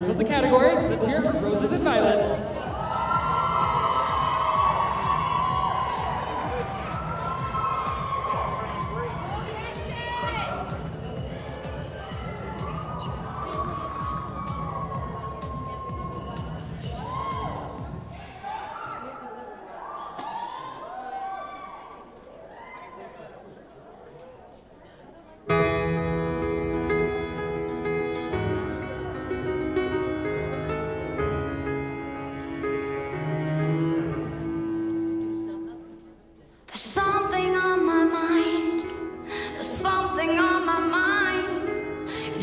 That's the category. Let's hear it